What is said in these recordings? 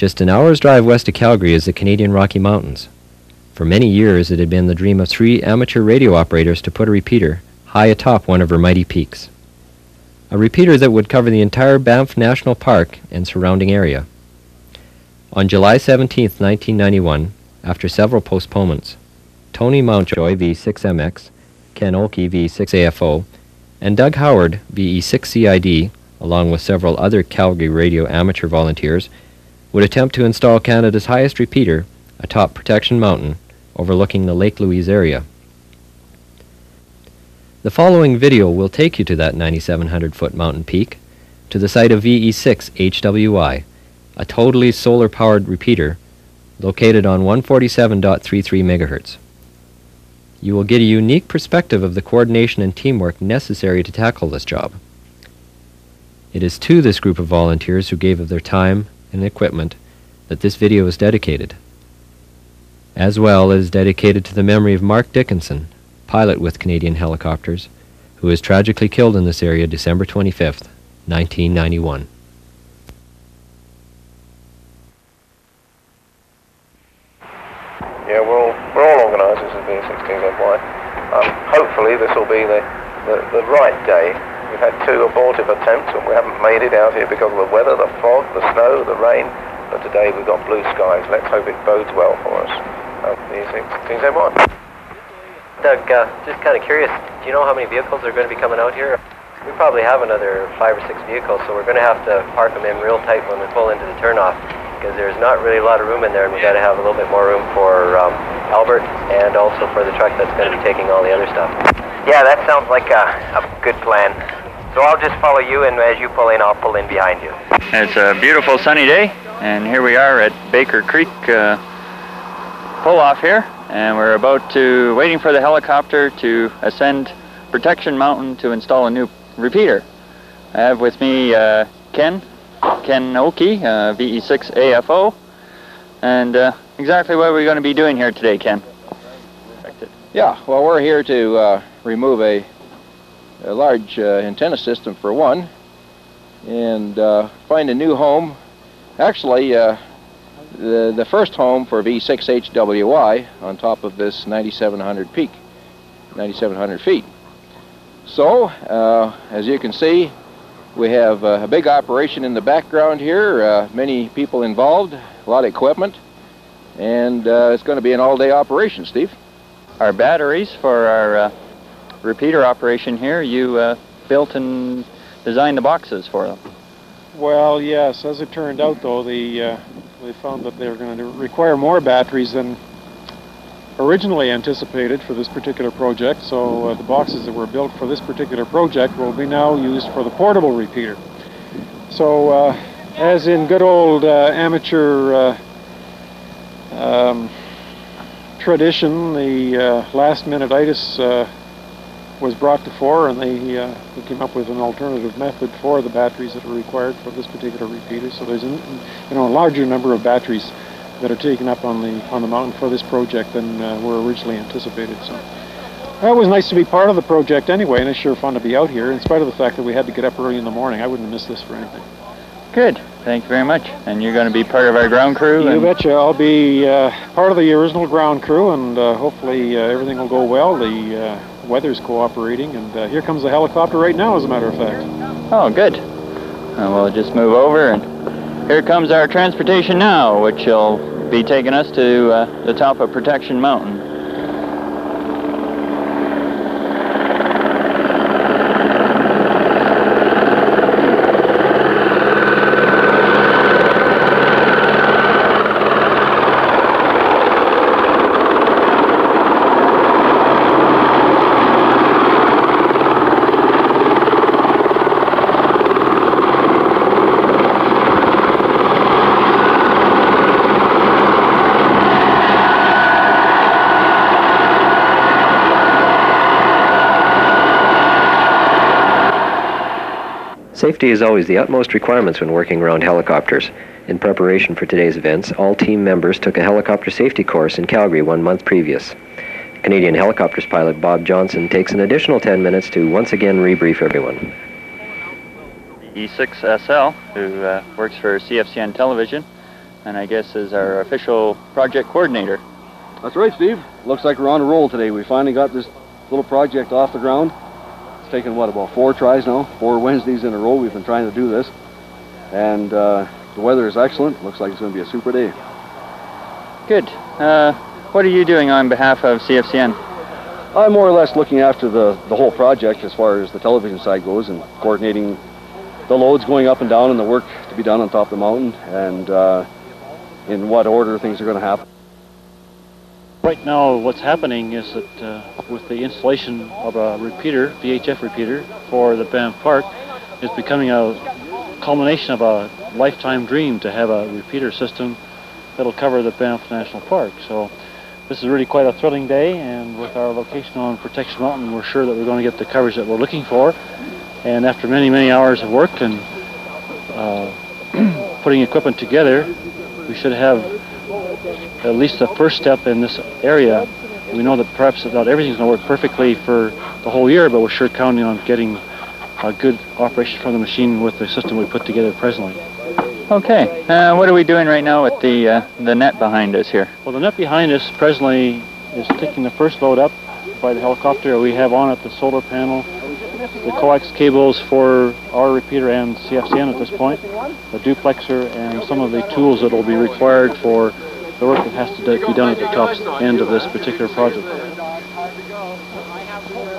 Just an hour's drive west of Calgary is the Canadian Rocky Mountains. For many years, it had been the dream of three amateur radio operators to put a repeater high atop one of her mighty peaks. A repeater that would cover the entire Banff National Park and surrounding area. On July 17, 1991, after several postponements, Tony Mountjoy V6MX, Ken Oki V6AFO, and Doug Howard VE6CID, along with several other Calgary radio amateur volunteers, would attempt to install Canada's highest repeater atop Protection Mountain overlooking the Lake Louise area. The following video will take you to that 9,700 foot mountain peak, to the site of VE6 HWY, a totally solar powered repeater located on 147.33 MHz. You will get a unique perspective of the coordination and teamwork necessary to tackle this job. It is to this group of volunteers who gave of their time and equipment that this video is dedicated, as well as dedicated to the memory of Mark Dickinson, pilot with Canadian Helicopters, who was tragically killed in this area December 25, 1991. Yeah, we're all, we're all organisers of V16ZY. Um, hopefully this will be the, the, the right day. We've had two abortive attempts and we haven't made it out here because of the weather, the fog, the snow, the rain. But today we've got blue skies. Let's hope it bodes well for us. Um, V16ZY. Doug, uh, just kind of curious, do you know how many vehicles are going to be coming out here? We probably have another five or six vehicles, so we're going to have to park them in real tight when we pull into the turnoff because there's not really a lot of room in there, and we've got to have a little bit more room for um, Albert and also for the truck that's going to be taking all the other stuff. Yeah, that sounds like a, a good plan. So I'll just follow you, and as you pull in, I'll pull in behind you. It's a beautiful sunny day, and here we are at Baker Creek uh, pull off here, and we're about to waiting for the helicopter to ascend Protection Mountain to install a new repeater. I have with me uh, Ken, Ken Oki, uh, VE6 AFO, and uh, exactly what we're we going to be doing here today, Ken? Yeah, well, we're here to uh, remove a, a large uh, antenna system for one, and uh, find a new home. Actually, uh, the the first home for V6HWY on top of this 9,700 peak, 9,700 feet. So, uh, as you can see, we have uh, a big operation in the background here, uh, many people involved, a lot of equipment, and it's going to be an all-day operation, Steve. Our batteries for our repeater operation here, you uh, built and designed the boxes for them. Well, yes. As it turned out, though, the uh, they found that they were going to require more batteries than originally anticipated for this particular project. So uh, the boxes that were built for this particular project will be now used for the portable repeater. So, uh, as in good old uh, amateur uh, um, tradition, the uh, last-minute itis was brought to fore, and they, uh, they came up with an alternative method for the batteries that are required for this particular repeater. So there's an, you know a larger number of batteries that are taken up on the on the mountain for this project than uh, were originally anticipated. So well, it was nice to be part of the project anyway, and it's sure fun to be out here. In spite of the fact that we had to get up early in the morning, I wouldn't have missed this for anything. Good. Thank you very much. And you're going to be part of our ground crew? You betcha. I'll be uh, part of the original ground crew, and uh, hopefully uh, everything will go well. The uh, weather's cooperating, and uh, here comes the helicopter right now, as a matter of fact. Oh, good. Uh, we'll just move over, and here comes our transportation now, which will be taking us to uh, the top of Protection Mountain. Safety is always the utmost requirements when working around helicopters. In preparation for today's events, all team members took a helicopter safety course in Calgary one month previous. Canadian Helicopters pilot Bob Johnson takes an additional 10 minutes to once again rebrief everyone. E6SL, who uh, works for CFCN Television, and I guess is our official project coordinator. That's right, Steve. Looks like we're on a roll today. We finally got this little project off the ground. Taken, what, about four tries now? Four Wednesdays in a row we've been trying to do this. And uh, the weather is excellent. Looks like it's going to be a super day. Good. Uh, what are you doing on behalf of CFCN? I'm more or less looking after the, the whole project as far as the television side goes and coordinating the loads going up and down and the work to be done on top of the mountain and uh, in what order things are going to happen. Right now, what's happening is that uh, with the installation of a repeater, VHF repeater, for the Banff Park, is becoming a culmination of a lifetime dream to have a repeater system that'll cover the Banff National Park. So this is really quite a thrilling day, and with our location on Protection Mountain, we're sure that we're going to get the coverage that we're looking for. And after many, many hours of work and uh, putting equipment together, we should have at least the first step in this area. We know that perhaps not everything's going to work perfectly for the whole year, but we're sure counting on getting a good operation from the machine with the system we put together presently. Okay, uh, what are we doing right now with the uh, the net behind us here? Well, the net behind us presently is taking the first load up by the helicopter. We have on it the solar panel, the coax cables for our repeater and CFCN at this point, the duplexer, and some of the tools that will be required for the work that has to be done at the top end of this particular project.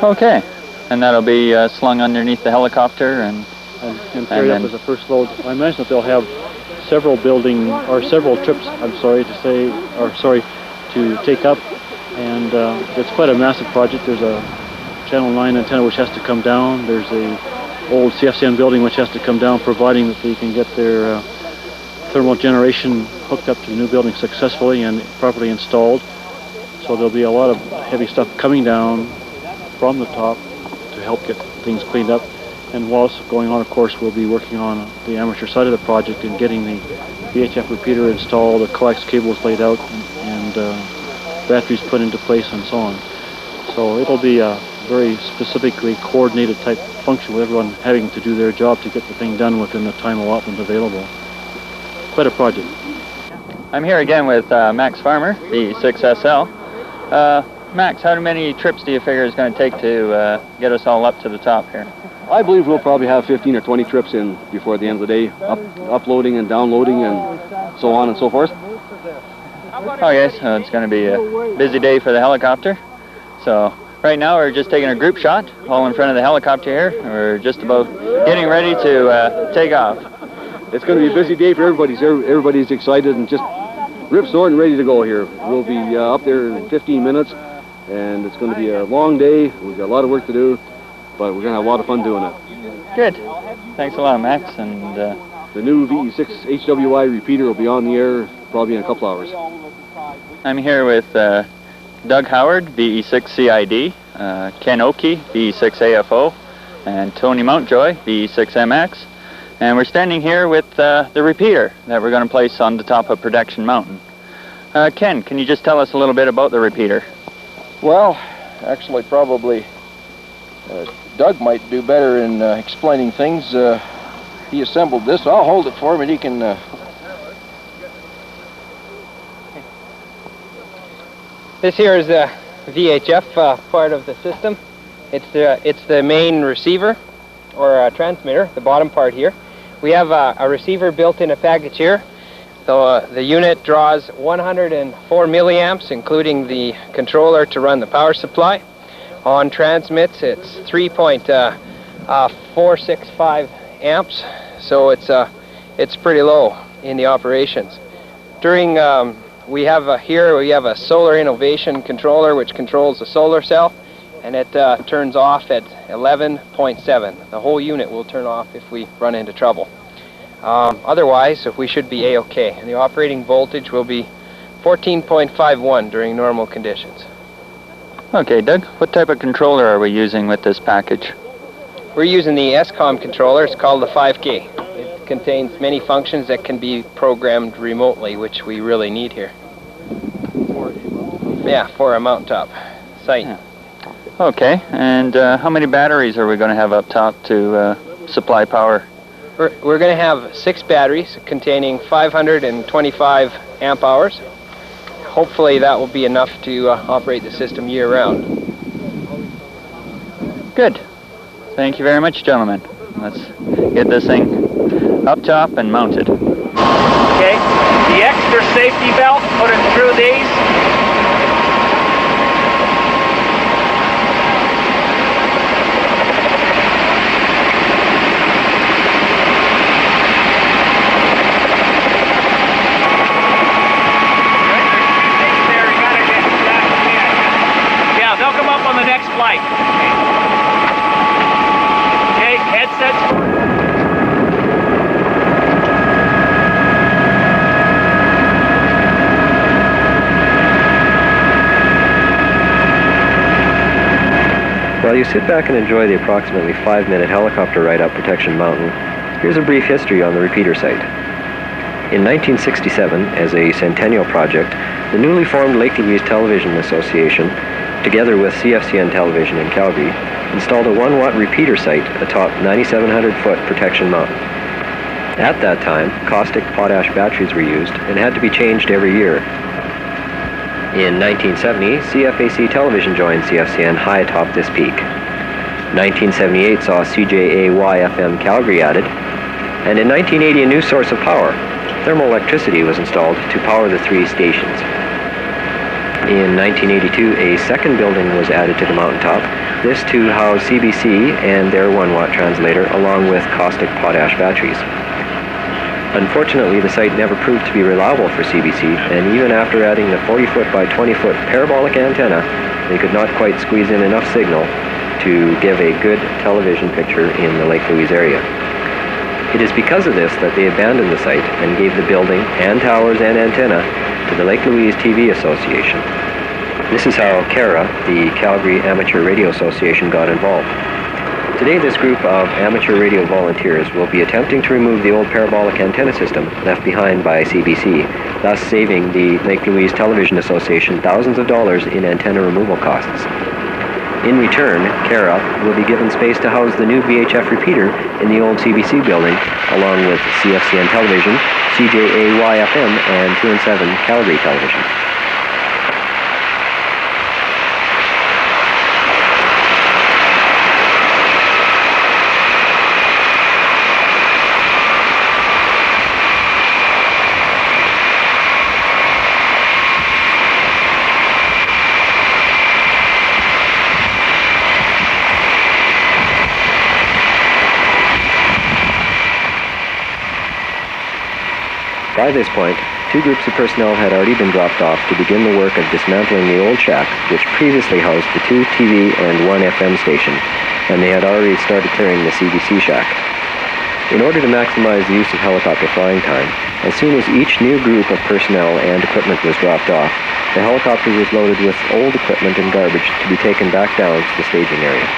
Okay, and that'll be uh, slung underneath the helicopter and and, and carried up as a first load. I imagine that they'll have several building or several trips. I'm sorry to say, or sorry to take up, and uh, it's quite a massive project. There's a Channel 9 antenna which has to come down. There's a old CFCN building which has to come down, providing that they can get their uh, thermal generation hooked up to the new building successfully and properly installed. So there'll be a lot of heavy stuff coming down from the top to help get things cleaned up. And while going on, of course, we'll be working on the amateur side of the project and getting the VHF repeater installed, the coax cables laid out, and, and uh, batteries put into place, and so on. So it'll be a very specifically coordinated type function with everyone having to do their job to get the thing done within the time allotment available. Quite a project. I'm here again with uh, Max Farmer, the 6SL. Uh, Max, how many trips do you figure is going to take to uh, get us all up to the top here? I believe we'll probably have 15 or 20 trips in before the end of the day, up, uploading and downloading and so on and so forth. Okay, so it's going to be a busy day for the helicopter. So right now we're just taking a group shot, all in front of the helicopter here. We're just about getting ready to uh, take off. It's going to be a busy day for everybody. Everybody's excited and just rip sword and ready to go here. We'll be uh, up there in 15 minutes, and it's going to be a long day. We've got a lot of work to do but we're going to have a lot of fun doing it. Good. Thanks a lot, Max. And uh, the new VE6 HWY repeater will be on the air probably in a couple hours. I'm here with uh, Doug Howard, VE6CID, uh, Ken Oakey, VE6AFO, and Tony Mountjoy, VE6MX. And we're standing here with uh, the repeater that we're going to place on the top of Protection Mountain. Uh, Ken, can you just tell us a little bit about the repeater? Well, actually, probably uh, Doug might do better in uh, explaining things. Uh, he assembled this. I'll hold it for him and he can... Uh, this here is the VHF uh, part of the system. It's the, it's the main receiver or transmitter, the bottom part here. We have a, a receiver built in a package here. Uh, the unit draws 104 milliamps, including the controller to run the power supply. On transmits, it's 3.465 uh, uh, amps, so it's uh, it's pretty low in the operations. During um, we have a, here we have a solar innovation controller which controls the solar cell, and it uh, turns off at 11.7. The whole unit will turn off if we run into trouble. Um, otherwise, if we should be a-okay, and the operating voltage will be 14.51 during normal conditions. Okay, Doug, what type of controller are we using with this package? We're using the SCOM controller. It's called the 5K. It contains many functions that can be programmed remotely, which we really need here. Yeah, for a mountaintop site. Yeah. Okay, and uh, how many batteries are we going to have up top to uh, supply power? We're, we're going to have six batteries containing 525 amp hours. Hopefully that will be enough to uh, operate the system year-round. Good. Thank you very much, gentlemen. Let's get this thing up top and mounted. Okay, the extra safety belt, put it through these. While you sit back and enjoy the approximately five-minute helicopter ride up Protection Mountain, here's a brief history on the repeater site. In 1967, as a centennial project, the newly formed Lake Louise Television Association, together with CFCN Television in Calgary, installed a 1-watt repeater site atop 9,700-foot Protection Mountain. At that time, caustic potash batteries were used and had to be changed every year in 1970, CFAC Television joined CFCN high atop this peak. 1978 saw CJAY-FM Calgary added, and in 1980 a new source of power, thermal electricity, was installed to power the three stations. In 1982, a second building was added to the mountaintop, this to house CBC and their 1-watt translator along with caustic potash batteries. Unfortunately, the site never proved to be reliable for CBC, and even after adding the 40-foot by 20-foot parabolic antenna, they could not quite squeeze in enough signal to give a good television picture in the Lake Louise area. It is because of this that they abandoned the site and gave the building and towers and antenna to the Lake Louise TV Association. This is how CARA, the Calgary Amateur Radio Association, got involved. Today this group of amateur radio volunteers will be attempting to remove the old parabolic antenna system left behind by CBC, thus saving the Lake Louise Television Association thousands of dollars in antenna removal costs. In return, CARA will be given space to house the new VHF repeater in the old CBC building, along with CFCN Television, CJAY-FM, and 2 and 7 Calgary Television. By this point, two groups of personnel had already been dropped off to begin the work of dismantling the old shack, which previously housed the two TV and one FM station, and they had already started clearing the CBC shack. In order to maximize the use of helicopter flying time, as soon as each new group of personnel and equipment was dropped off, the helicopter was loaded with old equipment and garbage to be taken back down to the staging area.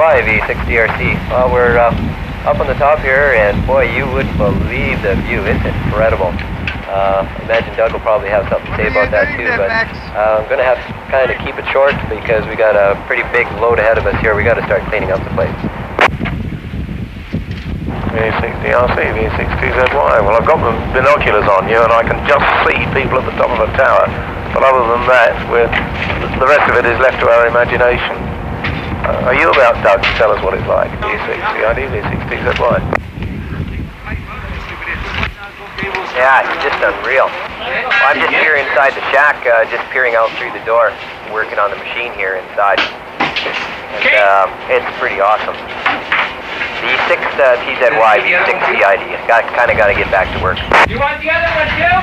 TZY V6DRC. Well, we're uh, up on the top here, and boy, you wouldn't believe the view. It's incredible. Uh, imagine Doug will probably have something to say about that too, but uh, I'm going to have to kind of keep it short because we got a pretty big load ahead of us here. We got to start cleaning up the place. V6DRC, V6TZY. Well, I've got the binoculars on you, and I can just see people at the top of the tower. But other than that, the rest of it is left to our imagination. Uh, are you about, Doug, to tell us what it's like? V6, CID, V6, TZY. Yeah, it's just unreal. Well, I'm just here inside the shack, uh, just peering out through the door, working on the machine here inside. And, um, it's pretty awesome. V6 uh, TZY, V6 CID. Got, kind of got to get back to work. You want the other one too?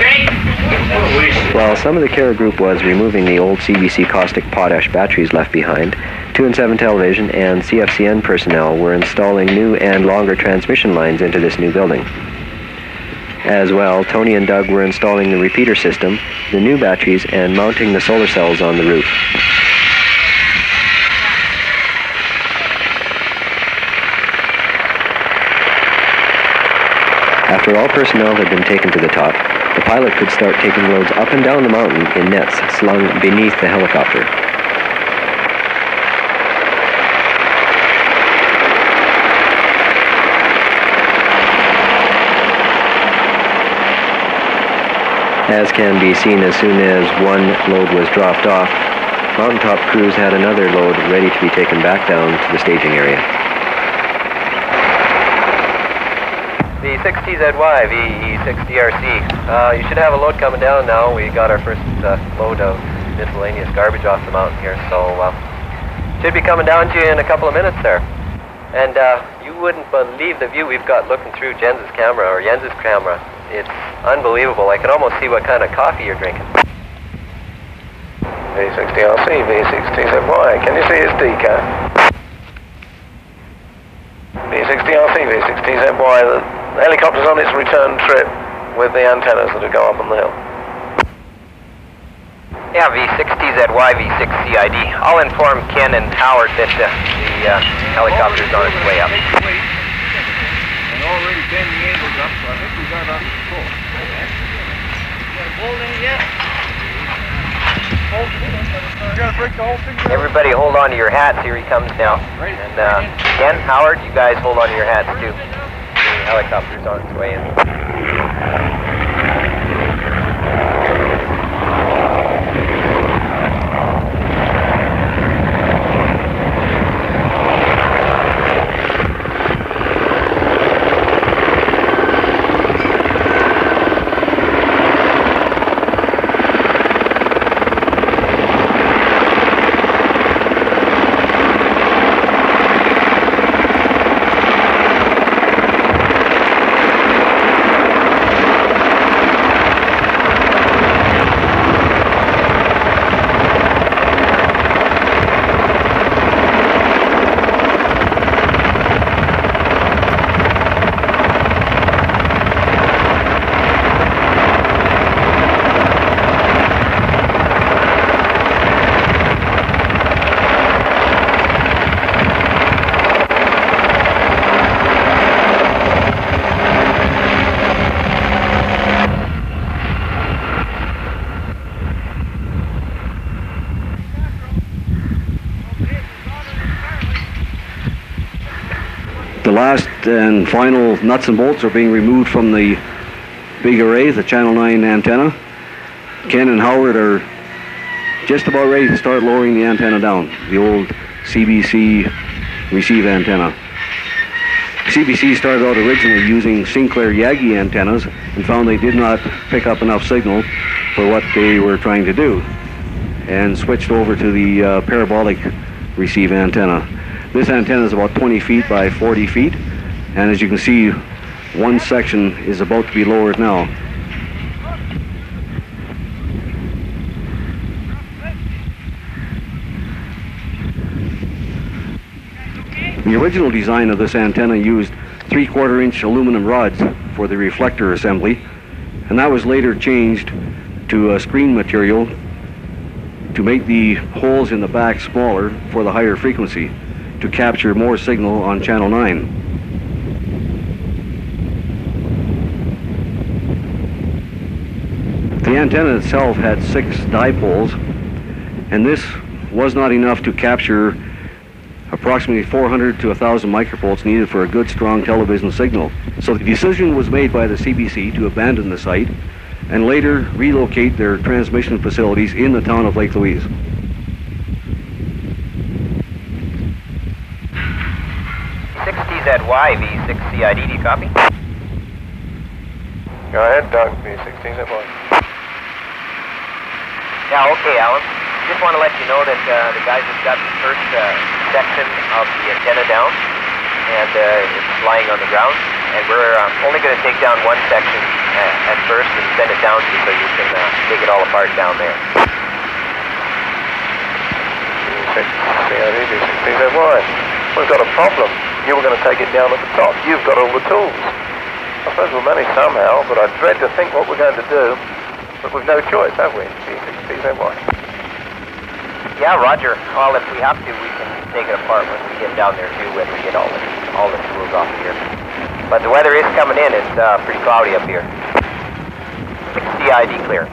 Okay. While some of the CARA group was removing the old CBC caustic potash batteries left behind, 2 and 7 television and CFCN personnel were installing new and longer transmission lines into this new building. As well, Tony and Doug were installing the repeater system, the new batteries, and mounting the solar cells on the roof. After all personnel had been taken to the top, the pilot could start taking loads up and down the mountain in nets slung beneath the helicopter. As can be seen as soon as one load was dropped off, mountaintop crews had another load ready to be taken back down to the staging area. The 6TZY VE6DRC. Uh, you should have a load coming down now. We got our first uh, load of miscellaneous garbage off the mountain here, so uh, should be coming down to you in a couple of minutes there. And uh, you wouldn't believe the view we've got looking through Jens's camera or Jens's camera. It's unbelievable. I can almost see what kind of coffee you're drinking. V60RC, V60ZY. Can you see his decal? V60RC, V60ZY. Helicopter's on its return trip with the antennas that go up on the hill. Yeah, V6TZY, V6CID. I'll inform Ken and Howard that uh, the uh, helicopter's on its way up. Up. Everybody hold on to your hats. Here he comes now. And uh, Ken, Howard, you guys hold on to your hats too. Helicopter's on its way in. The last and final nuts and bolts are being removed from the big array, the Channel 9 antenna. Ken and Howard are just about ready to start lowering the antenna down, the old CBC receive antenna. CBC started out originally using Sinclair Yagi antennas and found they did not pick up enough signal for what they were trying to do and switched over to the uh, parabolic receive antenna. This antenna is about 20 feet by 40 feet and as you can see one section is about to be lowered now. The original design of this antenna used three-quarter inch aluminum rods for the reflector assembly, and that was later changed to a screen material to make the holes in the back smaller for the higher frequency to capture more signal on channel 9. The antenna itself had six dipoles, and this was not enough to capture approximately 400 to 1,000 microvolts needed for a good strong television signal. So the decision was made by the CBC to abandon the site and later relocate their transmission facilities in the town of Lake Louise. V6TZY, V6CID, do you copy? Go ahead, Doug. V60ZY. Yeah, okay, Alan. Just want to let you know that uh, the guys have got the first uh, section of the antenna down, and uh, it's lying on the ground. And we're uh, only going to take down one section uh, at first and send it down to you so you can uh, take it all apart down there. V60ZY, V60ZY. We've got a problem. You were going to take it down at the top. You've got all the tools. I suppose we'll manage somehow, but I dread to think what we're going to do. But we've no choice, have we? V6TZY. Yeah, Roger. Well, if we have to, we can take it apart when we get down there too, when we get all the all the tools off of here. But the weather is coming in. It's uh, pretty cloudy up here. CID clear.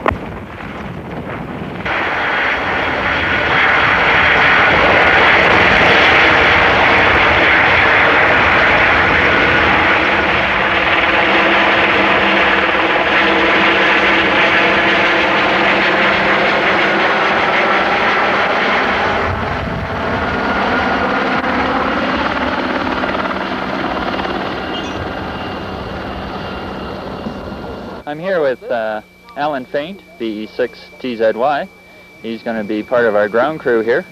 I'm here with uh, Alan Faint, VE6TZY. He's going to be part of our ground crew here.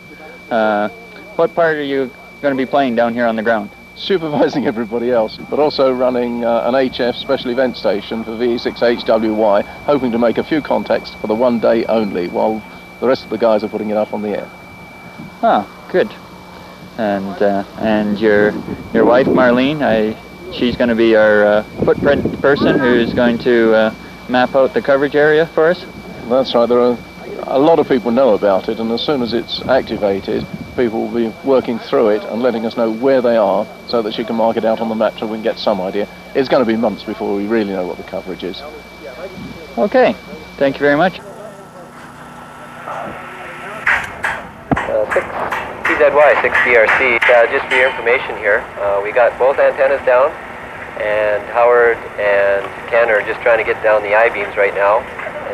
Uh, what part are you going to be playing down here on the ground? Supervising everybody else, but also running uh, an HF special event station for VE6HWY, hoping to make a few contacts for the one day only, while the rest of the guys are putting it up on the air. Ah, good. And uh, and your your wife Marlene, I she's going to be our uh, footprint person who's going to uh, map out the coverage area for us. That's right. There are a lot of people know about it, and as soon as it's activated, people will be working through it and letting us know where they are, so that she can mark it out on the map so we can get some idea. It's going to be months before we really know what the coverage is. Okay. Thank you very much. Uh, 6 TZY, 6 DRC. Uh, just for your information here, uh, we got both antennas down, and Howard and Ken are just trying to get down the I-beams right now.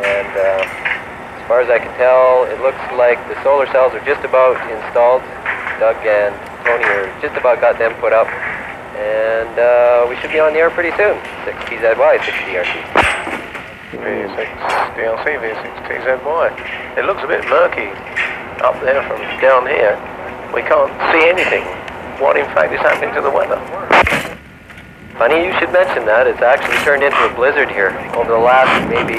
And uh, as far as I can tell, it looks like the solar cells are just about installed. Doug and Tony are just about got them put up. And uh, we should be on the air pretty soon. 6 TZY, 6 DRC. V6 DLC, V6 TZY. It looks a bit murky up there from down here. We can't see anything. What in fact is happening to the weather? Funny you should mention that. It's actually turned into a blizzard here. Over the last maybe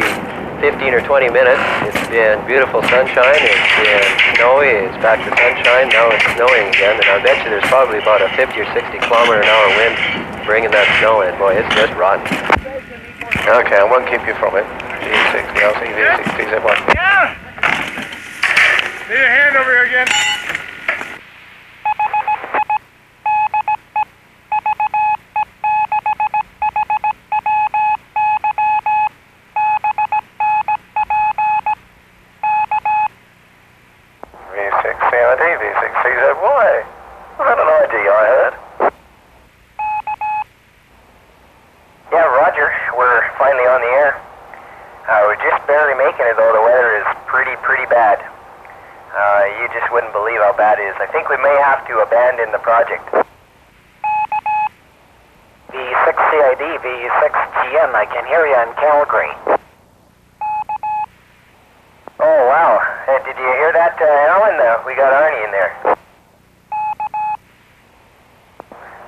15 or 20 minutes, it's been beautiful sunshine. It's been snowy. It's back to sunshine. Now it's snowing again. And I bet you there's probably about a 50 or 60 kilometer an hour wind bringing that snow in. Boy, it's just rotten. Okay, I won't keep you from it. V6 DLC, V6 TZY. Yeah! Need a hand over here again. V6 CID, V6 CZY. Was that an ID I heard? Yeah, Roger. We're finally on the air. Uh, we're just barely making it, though. The weather is pretty, pretty bad. Uh, you just wouldn't believe how bad it is. I think we may have abandon the project. V6CID, V6GN, I can hear you in Calgary. Oh, wow. Uh, did you hear that, uh, Alan? Uh, we got Arnie in there.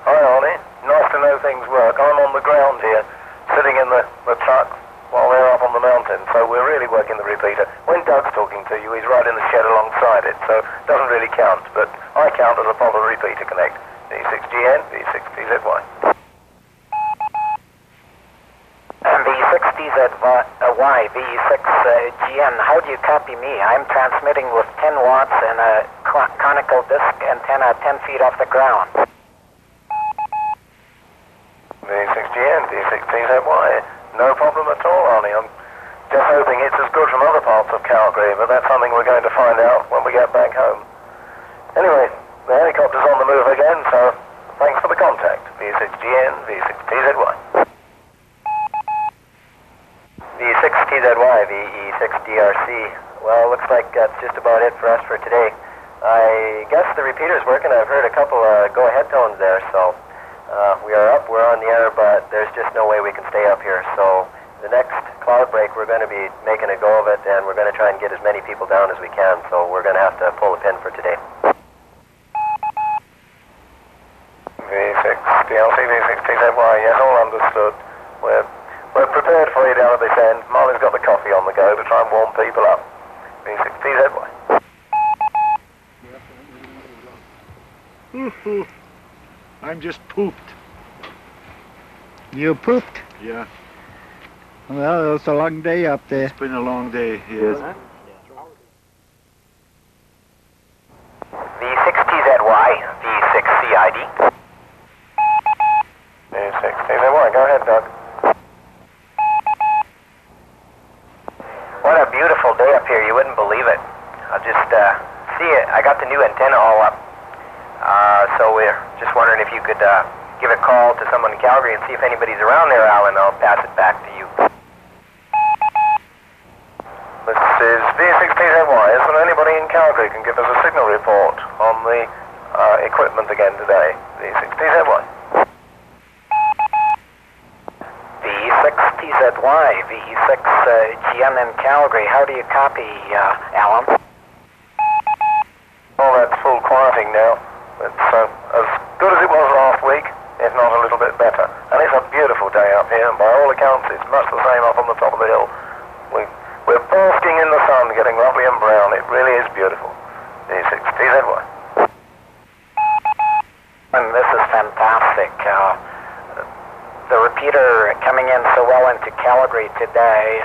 Hi, Arnie. Nice to know things work. I'm on the ground here, sitting in the, the truck while they're up on the mountain, so we're really working the repeater. When Doug's talking to you, he's right in the shed alongside it, so it doesn't really count, but I count as a proper repeater connect. V6GN, V6TZY. V6DZY, V6GN, how do you copy me? I'm transmitting with 10 watts and a conical disc antenna 10 feet off the ground. V6GN, V6TZY. No problem at all, Arnie. I'm just hoping it's as good from other parts of Calgary, but that's something we're going to find out when we get back home. Anyway, the helicopter's on the move again, so thanks for the contact. V6GN, V6TZY. V6TZY, VE6DRC. Well, looks like that's just about it for us for today. I guess the repeater's working. I've heard a couple of go-ahead tones there, so uh, we are up, we're on the air, but there's just no way we can stay up here. So the next cloud break, we're going to be making a go of it, and we're going to try and get as many people down as we can. So we're going to have to pull a pin for today. V6 DLC, V6TZY, yes, all understood. We're, we're prepared for you down at this end. Marlin's got the coffee on the go to try and warm people up. V6TZY. I'm just pooped. You pooped? Yeah. Well, it was a long day up there. It's been a long day, yes. V6TZY, V6CID. V6TZY, go ahead, Doug. What a beautiful day up here. You wouldn't believe it. I'll just uh, see it. I got the new antenna all up. Uh, so we're just wondering if you could uh, give a call to someone in Calgary and see if anybody's around there, Alan. I'll pass it back to you. This is V6TZY. Is there anybody in Calgary can give us a signal report on the uh, equipment again today? V6TZY. V6TZY, V6GN in Calgary. How do you copy, uh, Alan? Oh, that's full quieting now. It's uh, as good as it was last week, if not a little bit better. And it's a beautiful day up here, and by all accounts, it's much the same up on the top of the hill. We, we're basking in the sun, getting lovely and brown. It really is beautiful. V6TZY. And this is fantastic. Uh, the repeater coming in so well into Calgary today,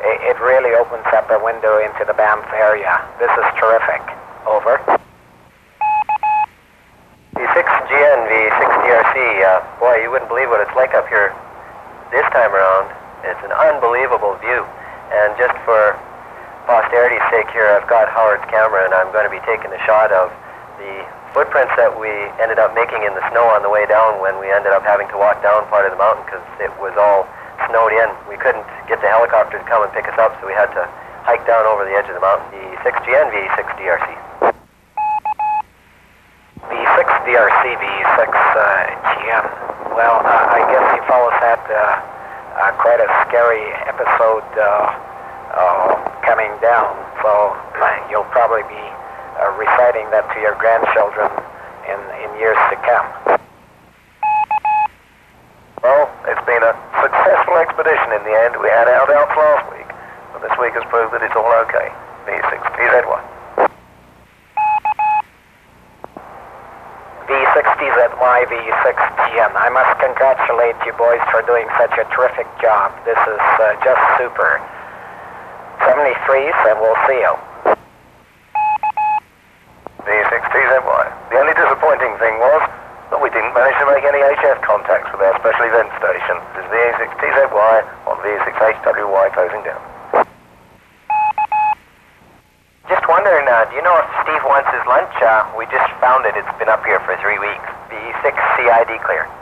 it, it really opens up a window into the Banff area. This is terrific. Over. V6GN, V6DRC, uh, believe what it's like up here this time around. It's an unbelievable view. And just for posterity's sake here, I've got Howard's camera and I'm going to be taking a shot of the footprints that we ended up making in the snow on the way down when we ended up having to walk down part of the mountain because it was all snowed in. We couldn't get the helicopter to come and pick us up, so we had to hike down over the edge of the mountain. The six GN V6DRC. V6DRC, V6GN. Well, uh, I guess you fellows had uh, uh, quite a scary episode uh, uh, coming down, so you'll probably be uh, reciting that to your grandchildren in, in years to come. Well, it's been a successful expedition in the end. We had our doubts last week, but this week has proved that it's all okay. V6TZY. V6TZY, V6GN. I must congratulate you boys for doing such a terrific job. This is uh, just super. 73s, and we'll see you. V6TZY. The only disappointing thing was that we didn't manage to make any HF contacts with our special event station. This is V6TZY on V6HWY closing down. Just wondering, uh, do you know if Steve wants his lunch? Uh, we just found it. It's been up here for three weeks. V6CID clear.